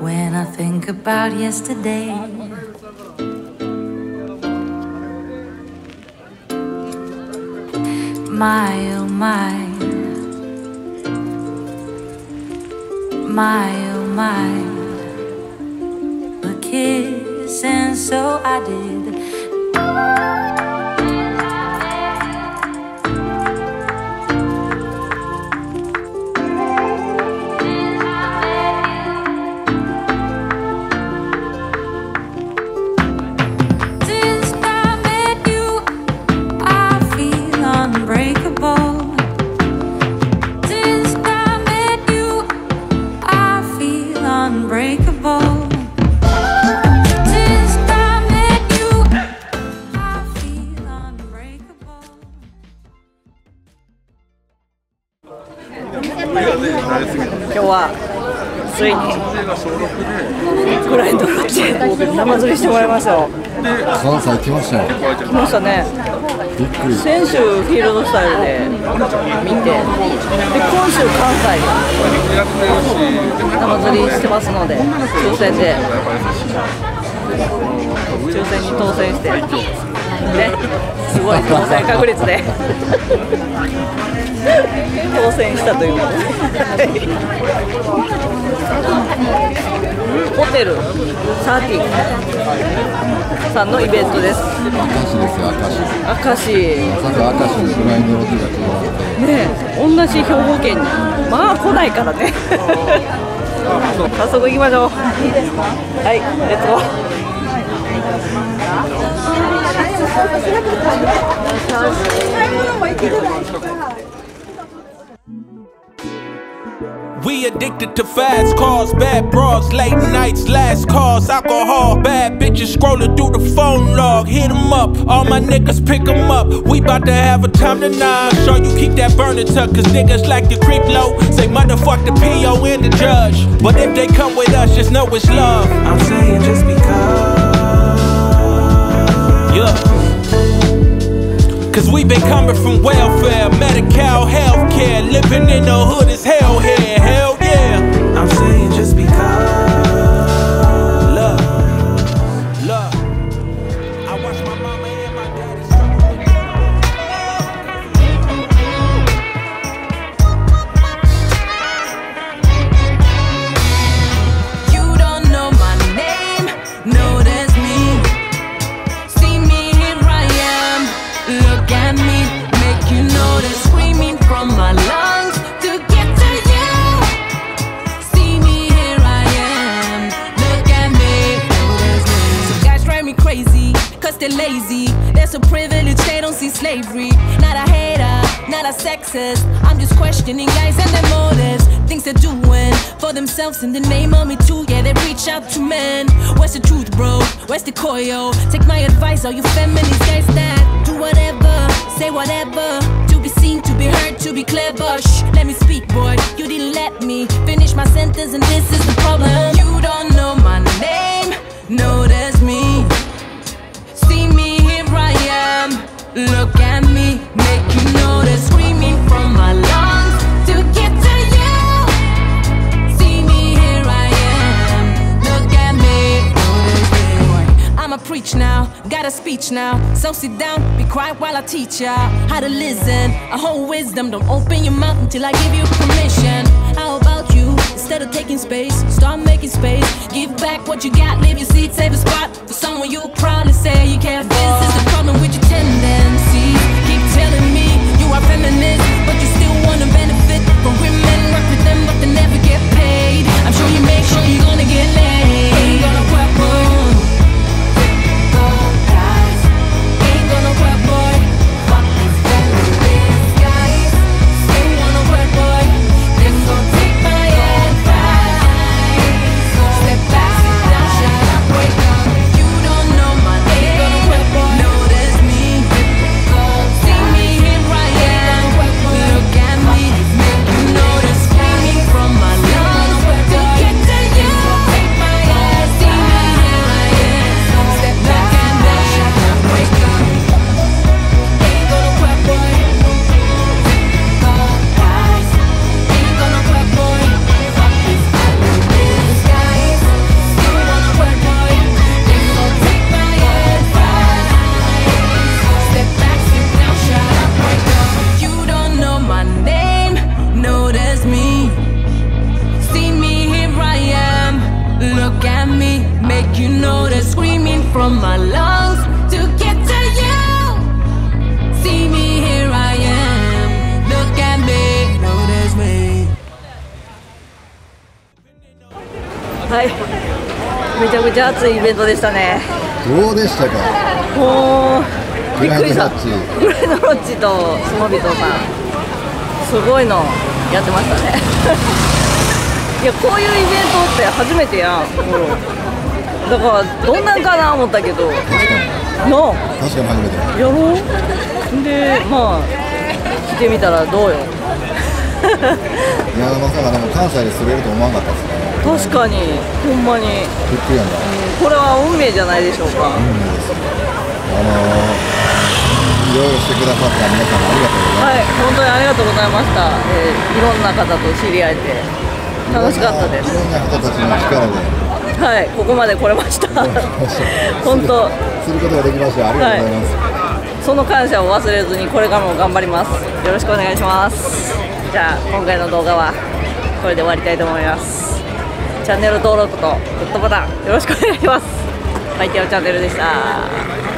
When I think about yesterday. My oh my, my oh my, a kiss, and so I did. ついに。グラインドロッチ生釣りしてもらいましたよ関西来ましたよ。来ましたね。びっくり。先週フィールドスタイルで見てで今週関西。生釣りしてますので抽選で。抽選に当選してね。すごい。当選確率で。当選したということで。ホテル。サーティさんのイベントです。明石ですよ明石。明石。まさか明石にグラインドロケが来るなんてねえ。同じ兵庫県に。まあ来ないからね。早速行きましょう。はいレッツゴー We addicted to fast cars, bad bras, late nights, last calls, alcohol, bad bitches scrolling through the phone log. Hit 'em up, all my niggas pick 'em up. We bout to have a time tonight. Sure you keep that burner tuck, cause niggas like to creep low. Say motherfuck the PO and the judge. But if they come with us, just know it's love. I'm saying just because. Cause we been coming from welfare, medical, healthcare, living in the hood is hell here, Privilege, they don't see slavery. Not a hater, not a sexist. I'm just questioning guys and their motives. Things they're doing for themselves in the name of me too. Yeah, they reach out to men. Where's the truth, bro? Where's the coil? Take my advice, all you feminist guys that do whatever, say whatever. To be seen, to be heard, to be clever. Shh, let me speak, boy. You didn't let me finish my sentence, and this is the problem. You don't know my name, no, that's me. Look at me, make you. Screaming from my lungs to get to you. See me, here I am. Look at me. I'ma preach now, got a speech now. So sit down, be quiet while I teach ya how to listen. A whole wisdom, don't open your mouth until I give you permission. How about you? Instead of taking space, start making space. Give back what you got, leave your seat, はい。めちゃくちゃ熱いイベントでしたね。どうでしたか？もうびっくりした。グレドロッチとスモビトさん。すごいのやってましたね。いやこういうイベントって初めてやんだからどんなんかな思ったけど。確かに。の。確かに初めて。やろう。でまあ来てみたらどうよ。いやまさかでも関西で滑ると思わなかったですね確かにほんまに、うん、これは運命じゃないでしょうか。あのー、いろいろしてくださった皆さんありがとうございます。はい本当にありがとうございました、えーいろんな方と知り合えて。楽しかったです。いろんな人たちの力で。はいここまで来れました。本当。することができました。ありがとうございます、その感謝を忘れずにこれからも頑張ります。よろしくお願いします。じゃあ今回の動画はこれで終わりたいと思いますチャンネル登録とグッドボタンよろしくお願いします。ファイテオチャンネルでした。